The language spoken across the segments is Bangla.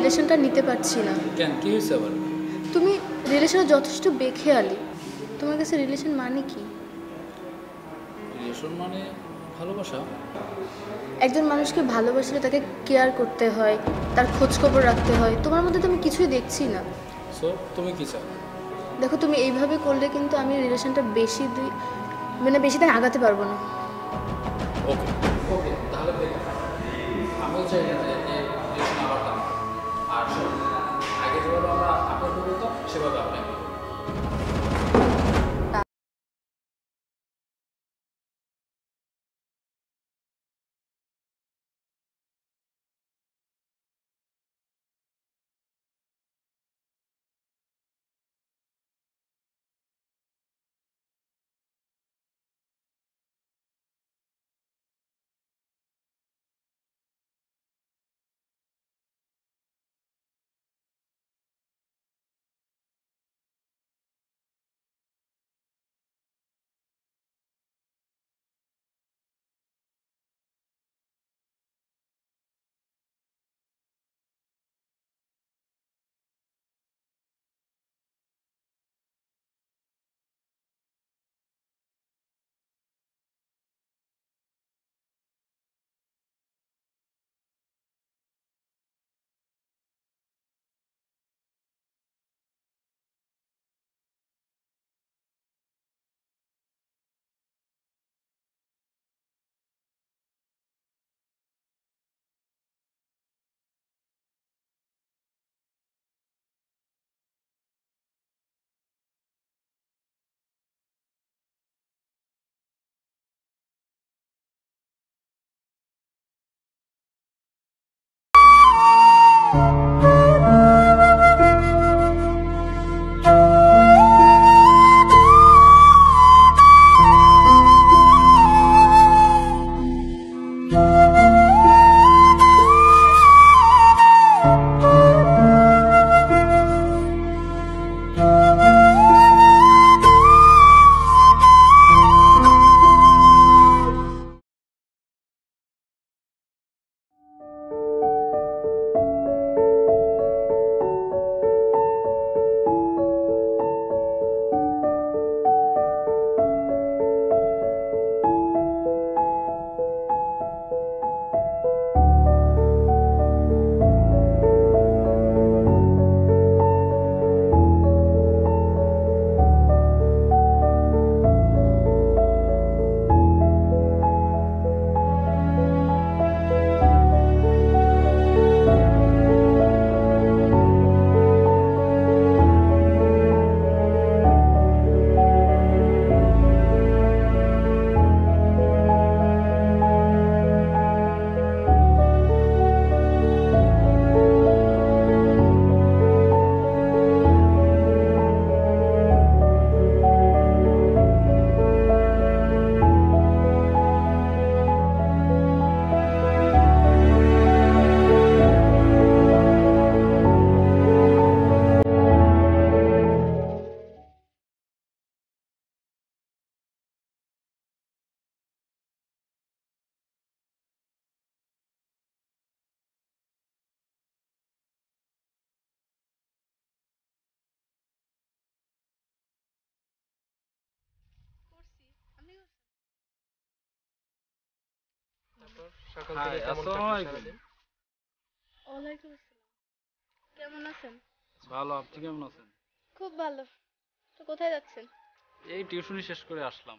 আমি রিলেশনটা নিতে পারছি না। কেন? কি হয়েছে আবার? তুমি রিলেশনে যথেষ্ট বেখেয়ালি। তোমার কাছে রিলেশন মানে কি? রিলেশন মানে ভালোবাসা। একজন মানুষকে ভালোবাসলে তাকে কেয়ার করতে হয় তার খোঁজ খবর রাখতে হয়। তোমার মধ্যে তো আমি কিছুই দেখছি না। সো তুমি কি চাও? দেখো তুমি এইভাবে করলে কিন্তু আমি রিলেশনটা বেশি মানে বেশি দিন আগাতে পারব না। ওকে ওকে তাহলে আমিও চাই 柴田はね。সকাল থেকে আসসালামু আলাইকুম। ওয়ালাইকুম আসসালাম। কেমন আছেন? ভালো আপনি কেমন আছেন? খুব ভালো। তো কোথায় যাচ্ছেন? এই টিউশনি শেষ করে আসলাম।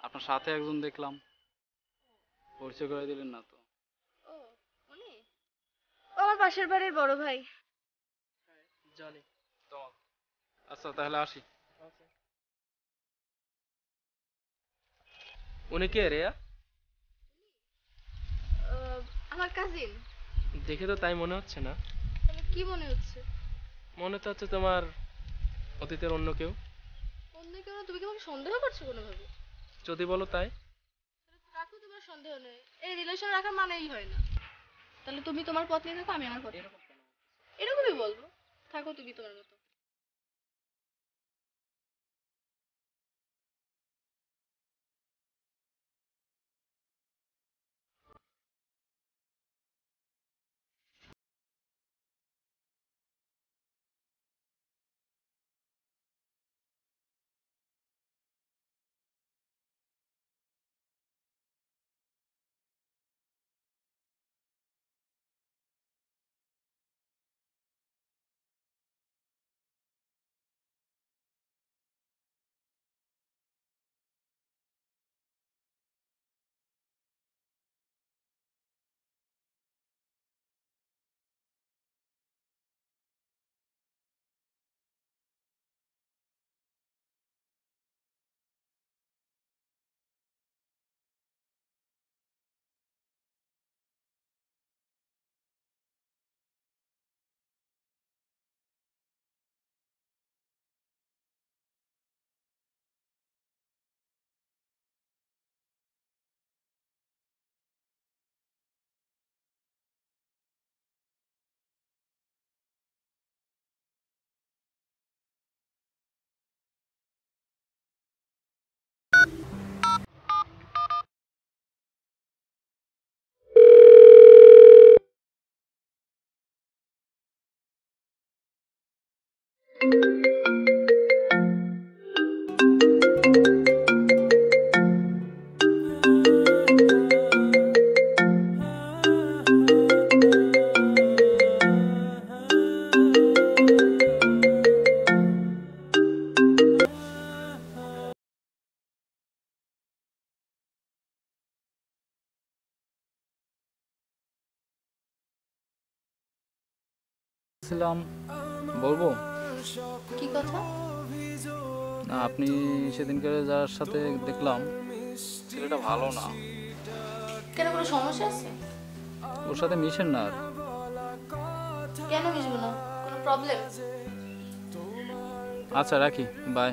আপনার সাথে একজন দেখলাম। পরিচয় করে দিলেন না তো। ও উনি? আমার পাশের বাড়ির বড় ভাই। জানি। আচ্ছা তাহলে আসি। উনি কে রেয়া আমার কাজিন দেখে তো তাই মনে হচ্ছে না। তাহলে কি মনে হচ্ছে? মনে তো হচ্ছে তোমার অতীতের অন্য কেউ। অন্য কেউ না, তুমি কি আমাকে সন্দেহ করছ কোনোভাবে? যদি বলো তাই। রাখো তোমার সন্দেহ নেই। এই রিলেশন রাখার মানেই হয় না। তাহলে তুমি তোমার পথ নিয়ে থাকো আমি আমার পথ এরকমই বলব। থাকো তুমি তোমার মতো। বলব? কি কথা? না আপনি সেদিনকার যার সাথে দেখলাম ছেলেটা ভালো না। কেন কোনো সমস্যা আছে? ওর সাথে মিশেন না আর। কেন মিশবো না? কোনো প্রবলেম আচ্ছা রাখি বাই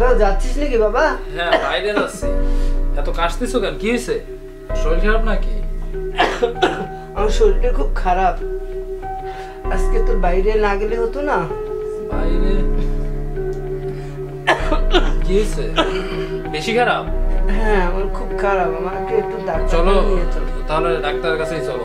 কোথাও যাচ্ছিস নাকি বাবা? হ্যাঁ বাইরে যাচ্ছি। এত কাশতেছো কেন? কি হয়েছে? শরীর খারাপ নাকি? আমার শরীরটা খুব খারাপ। আজকে তোর বাইরে না গেলে হতো না? বাইরে? কি হয়েছে? বেশি খারাপ? হ্যাঁ আমার খুব খারাপ। আমাকে একটু ডাক্তার চলো। তাহলে ডাক্তারের কাছেই চলো।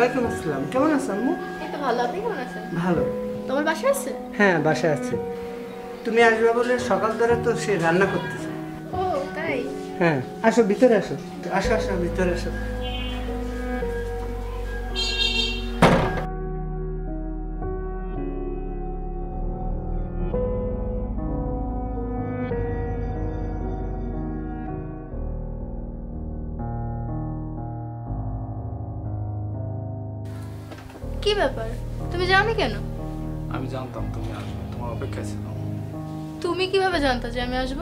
ওয়ালাইকুম আসসালাম। কেমন আছো আম্মু? এই তো ভালো। আপনি কেমন আছেন? ভালো। তোমার বাসায় আছে? হ্যাঁ বাসায় আছে। তুমি আসবে বলে সকাল ধরে তো সে রান্না করতেছে। ও তাই? হ্যাঁ আসো ভিতরে আসো। আসো আসো ভিতরে আসো। কি ব্যাপার? তুমি যাওনি কেন? আমি জানতাম তুমি আসবে তোমার অপেক্ষায় ছিলাম। তুমি কীভাবে জানতা যে আমি আসব?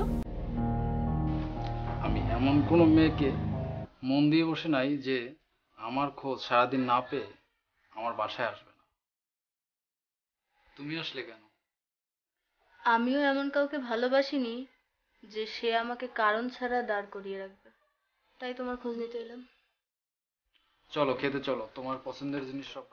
আমি এমন কোনো মেয়েকে মন দিয়ে বসে নাই যে আমার খোঁজ সারাদিন না পেয়ে আমার বাসায় আসবে না। তুমি আসলে কেন? আমিও এমন কাউকে ভালোবাসিনি যে সে আমাকে কারণ ছাড়া দাঁড় করিয়ে রাখবে। তাই তোমার খোঁজ নিতে এলাম। চলো খেতে চলো। তোমার পছন্দের জিনিস সব